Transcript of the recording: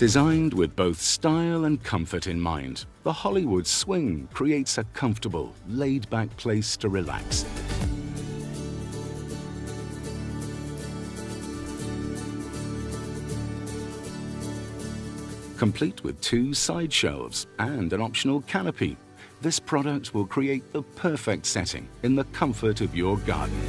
Designed with both style and comfort in mind, the Hollywood Swing creates a comfortable, laid-back place to relax. Complete with two side shelves and an optional canopy, this product will create the perfect setting in the comfort of your garden.